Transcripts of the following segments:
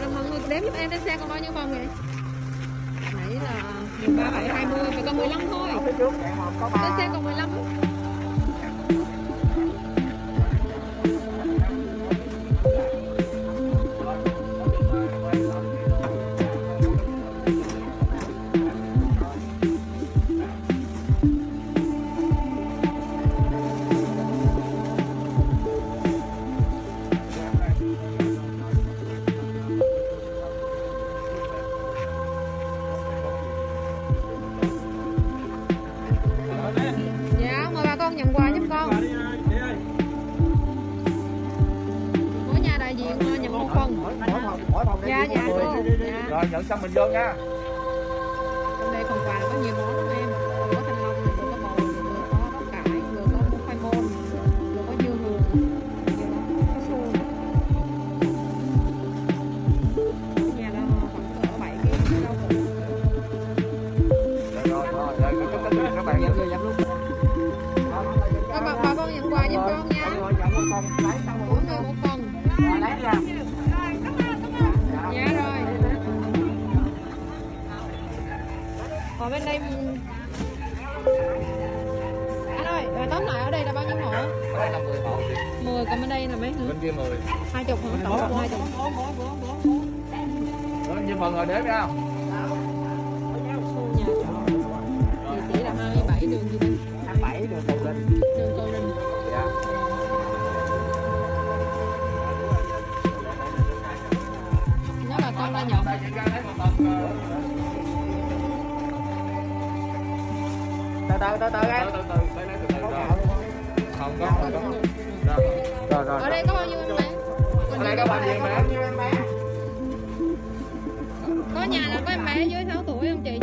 Rồi mọi người đếm giúp em trên xe còn bao nhiêu con vậy? Nãy là 13, 7, 20, phải còn 15 thôi. Trên xe còn 15. Xong mình vô nha. Đây là 10 hộ 10 còn bên đây là mấy nữa? bên kia 10 Hai chục hả? Tổng cộng hai chục. rồi như phần rồi đếm nhà trọ. Địa chỉ là 27 đường gì đây? 27 đường cầu linh Đường Cầu Đình. dạ Nhớ bà con ra nhận. từ từ từ từ em không có không có rồi rồi Ở đây có bao nhiêu em bé? ở đây có bao nhiêu bé Có nhà là có em bé dưới 6 tuổi không chị?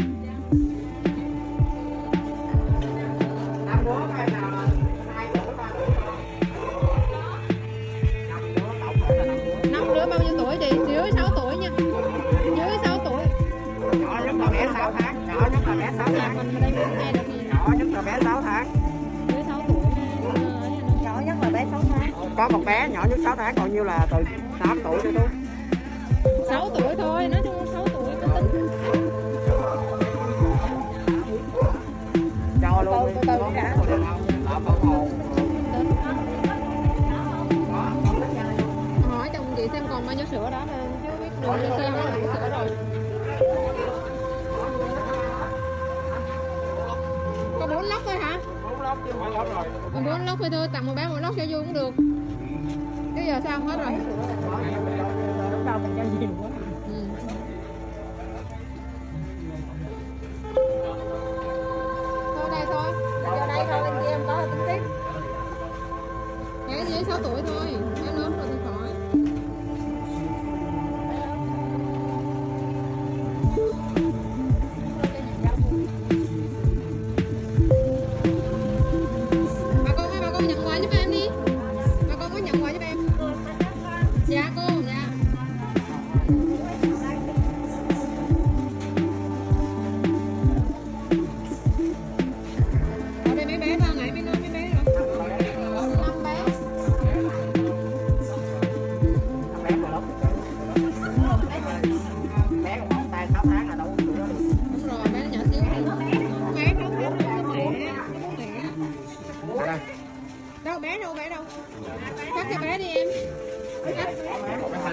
Năm đứa bao nhiêu tuổi chị? Dưới 6 tuổi nha. Dưới 6 tuổi. nhỏ nhất là bé 6 tháng nhỏ nhất là bé 6 Nhà tháng mình ở đây cũng nghe được gì? nhỏ nhất là bé 6 tháng có một bé nhỏ nhất 6 tháng còn nhiêu là từ 8 tuổi cho tôi 6 tuổi thôi, nói chung 6 tuổi có tính. cho luôn từ từ đi đã. Hỏi chồng chị xem còn bao nhiêu sữa đó thôi, chứ biết đường đi xe nó là có sữa rồi. Có bốn lốc thôi hả? Lốc chứ không phải lốc rồi Còn bốn lốc thôi thôi, tặng một bé một lốc cho vui cũng được. Chứ giờ sao không hết rồi? lúc đầu mình cho nhiều quá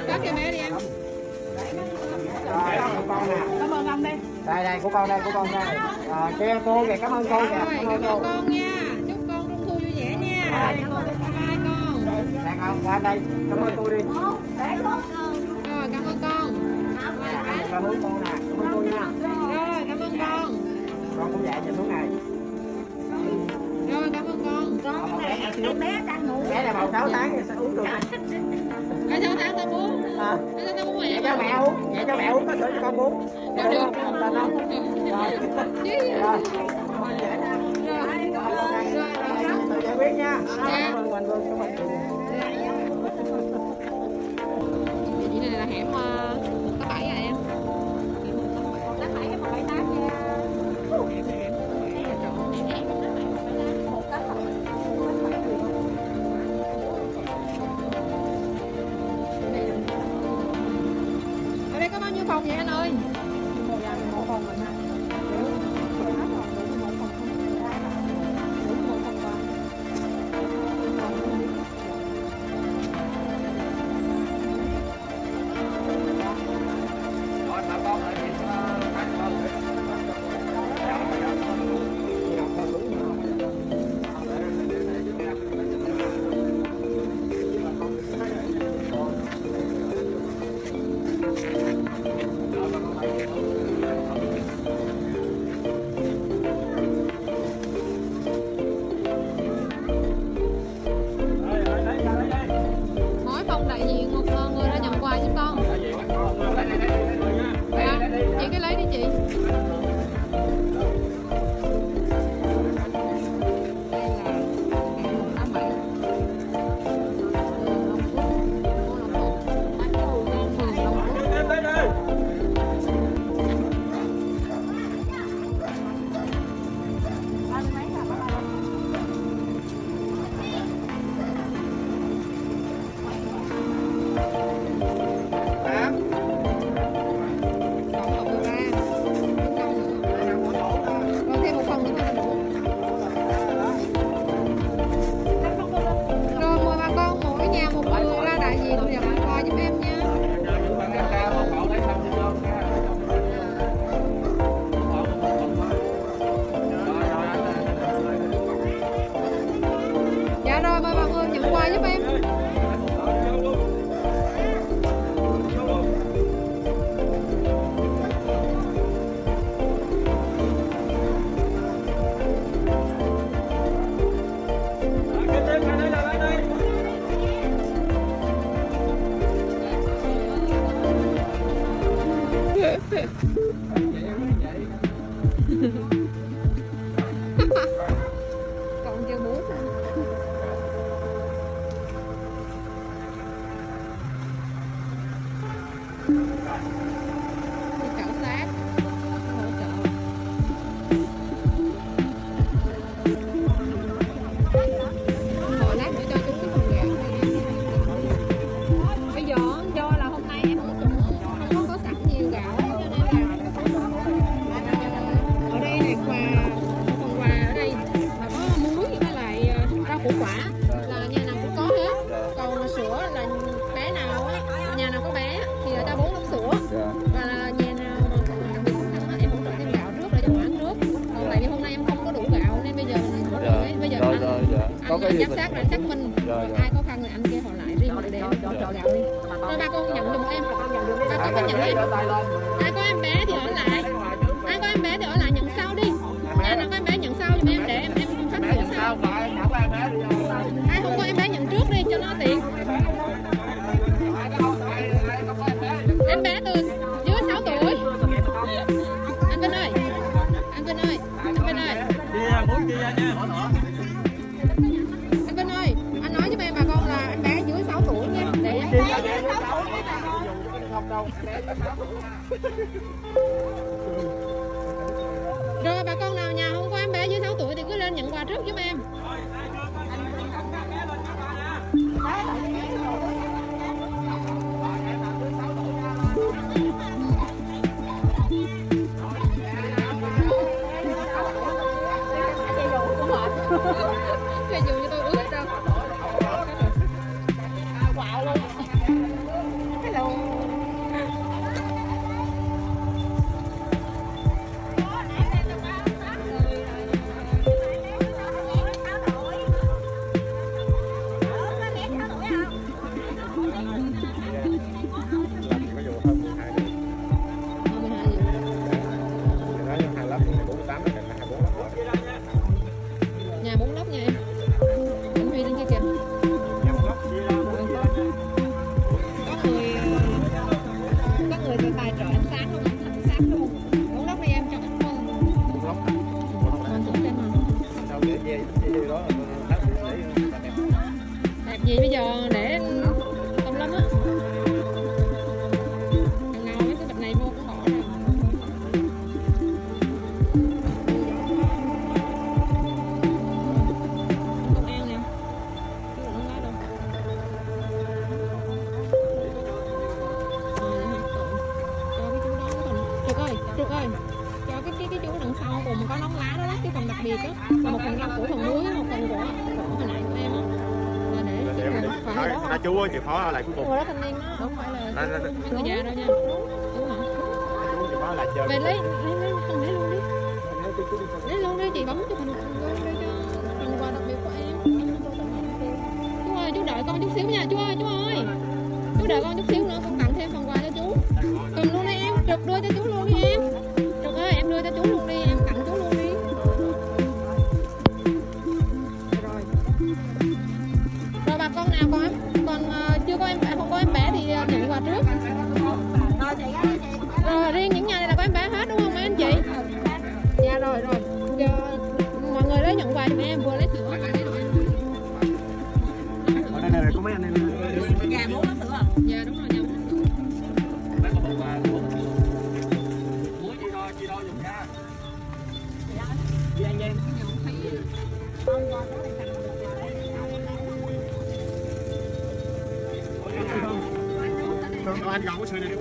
cắt cho bé đi em. Rồi, con cảm ơn ông đi đây đây của con đây của con đây rồi kêu cô kìa cảm ơn cô kìa Rồi, cảm ơn cô con nha. Chúc con trung thu vui vẻ nha. Bye bye con. đang không qua đây cảm ơn cô đi Rồi, cảm ơn con. cảm ơn cô nè cảm ơn cô nha Rồi, cảm ơn con. con cũng dạy cho xuống này Rồi, cảm ơn con. con này bé đang ngủ bé này bầu 6 tháng thì rồi cái giám mình sát là xác minh Rồi, rồi. ai khó khăn thì anh kia họ lại riêng để em hỗ trợ gạo đi rồi ba con nhận giùm em. Ba con có nhận em. ai có em bé thì ở lại. Ai có em bé thì ở lại? Nhận sau đi. Nhà nào có em bé nhận sau giùm em để em em phát triển sau ai không có em bé nhận trước đi cho nó tiện. Em bé từ dưới 6 tuổi. Anh Vinh ơi anh Vinh ơi anh Vinh ơi. Anh rồi, bà con nào nhà không có em bé dưới 6 tuổi thì cứ lên nhận quà trước giúp em. Cái khó lại cuối cùng. Ủa đó thanh niên đó không phải là Đó, đó, đó. người già đâu nha. Về lấy lấy lấy con lấy luôn đi. Lấy luôn đi chị. Bấm cho mình luôn đi cho phần quà đặc biệt của em. Chú ơi chú đợi con chút xíu nha chú ơi chú ơi. Chú đợi con chút xíu nữa con tặng thêm phần quà cho chú. Cầm luôn đi em trục đưa cho chú luôn đi em anh gần có sự này đi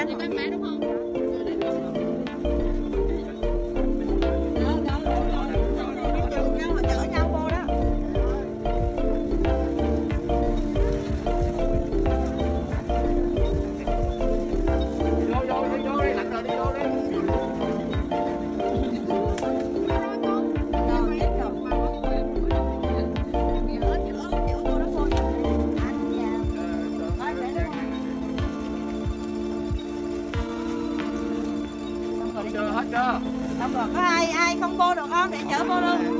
Pferde beim Meinung 等一下了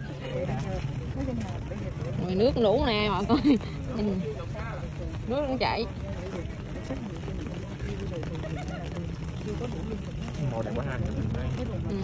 Rồi nước lũ nè mọi người Nước cũng chảy Màu đẹp quá ha. Ừ.